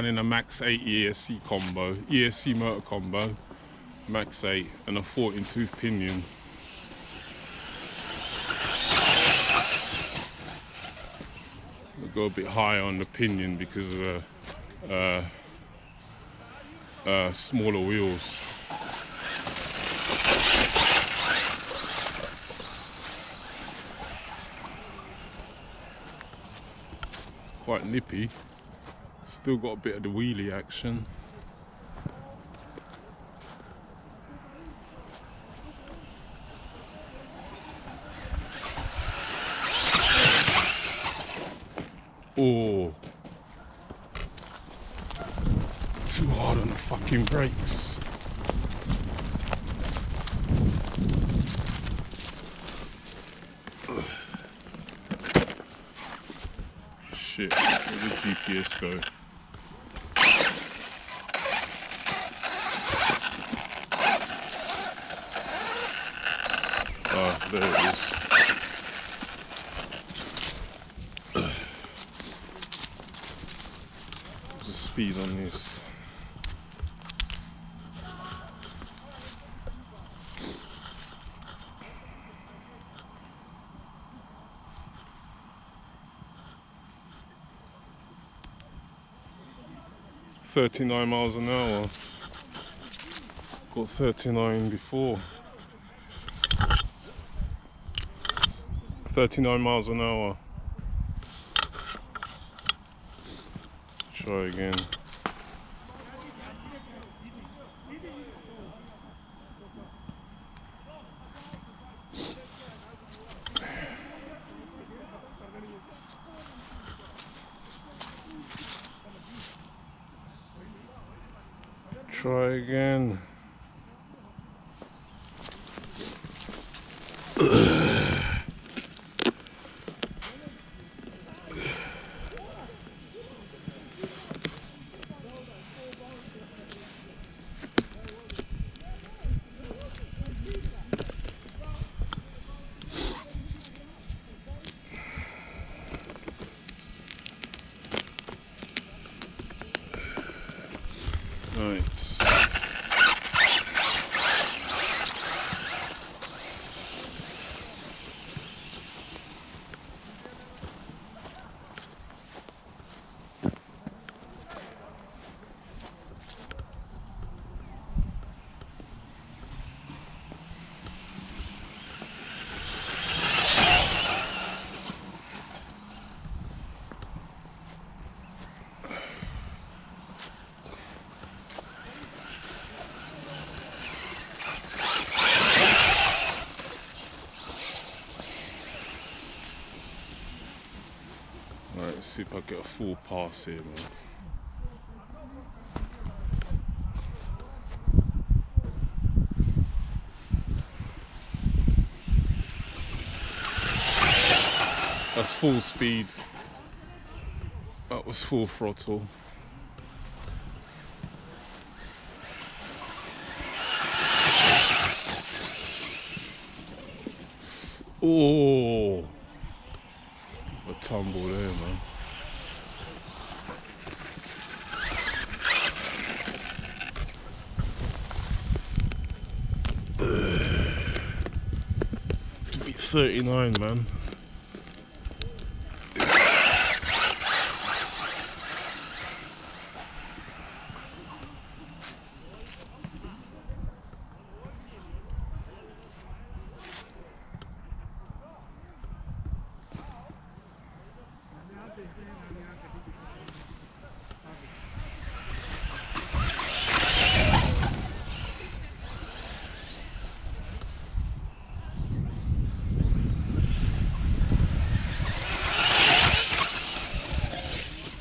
running a Max 8 ESC combo, ESC motor combo, Max 8 and a 14 tooth pinion. We'll go a bit higher on the pinion because of the uh, uh, smaller wheels. quite nippy. Still got a bit of the wheelie action. Oh. Too hard on the fucking brakes. Shit, where did GPS go? Ah, there it is. What's the speed on this? Thirty-nine miles an hour. Got thirty-nine before. Thirty-nine miles an hour. Try again. Try again. Right. Right, let's see if I get a full pass here, man. That's full speed. That was full throttle. Oh, tumble there, man. Be 39, man.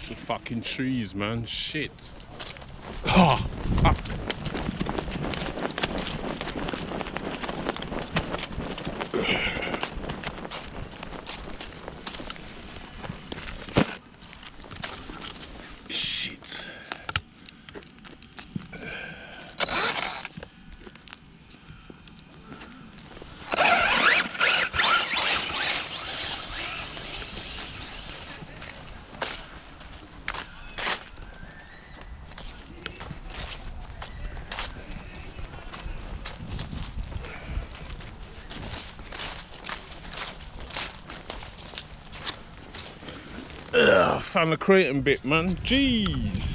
It's the fucking trees, man. Shit. Oh, fuck. Shit. Found the Creighton bit, man. Jeez.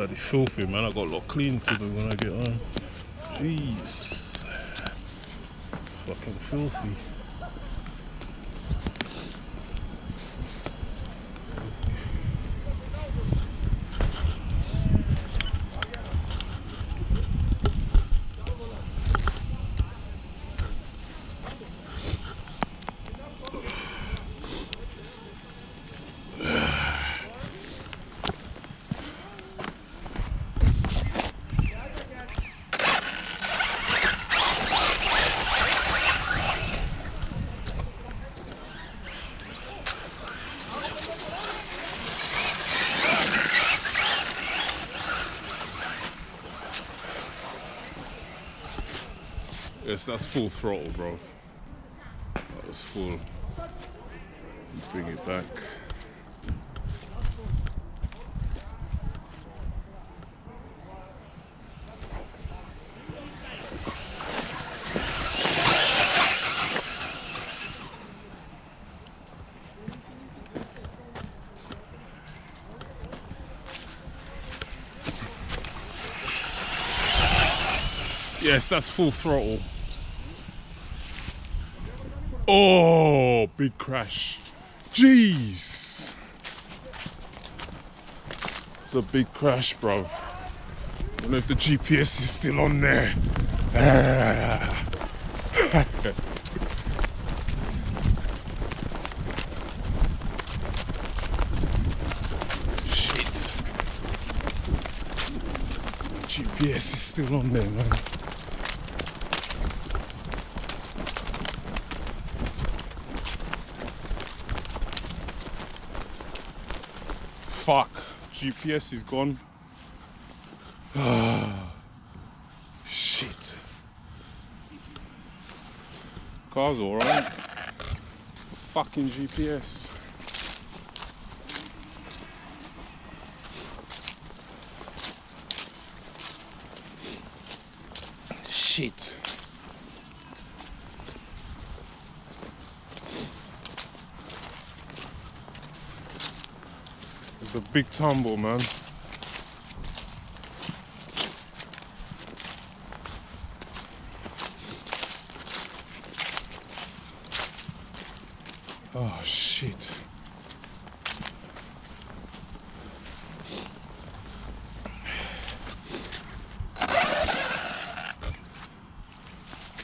Bloody filthy, man. I got a lot of cleaning to do when I get home. Jeez. Fucking filthy. Yes, that's full throttle, bro. That was full. Bring it back. Yes, that's full throttle. Oh, big crash. Jeez. It's a big crash, bro. I know if the GPS is still on there. Shit. GPS is still on there, man. Fuck. GPS is gone. Shit. Car's alright. Fucking GPS. Shit. Big tumble, man. Oh shit.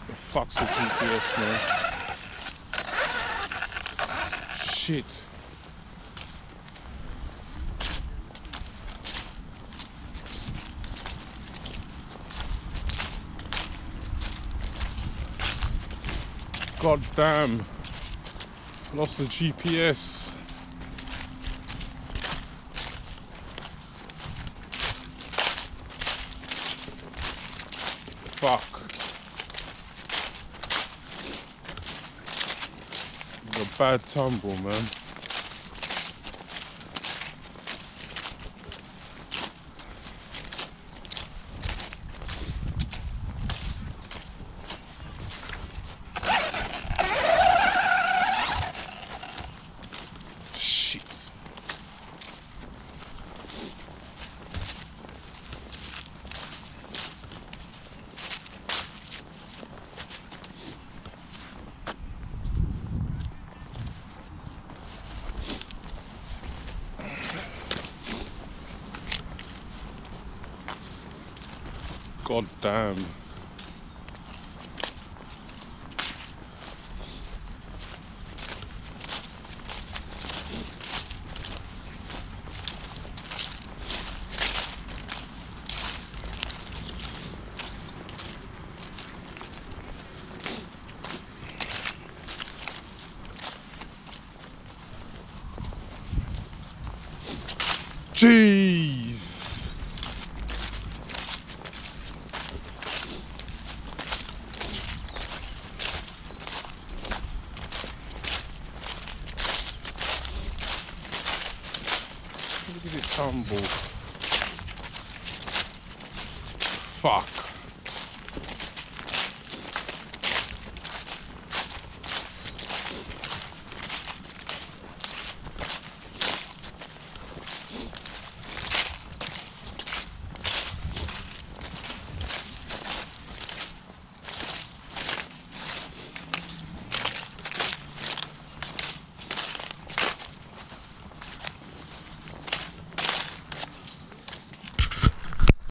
The fuck's the GPS, man? Shit. God damn. Lost the GPS. Fuck. A bad tumble, man. Shit. God damn. Jeez. Look at it tumble. Fuck.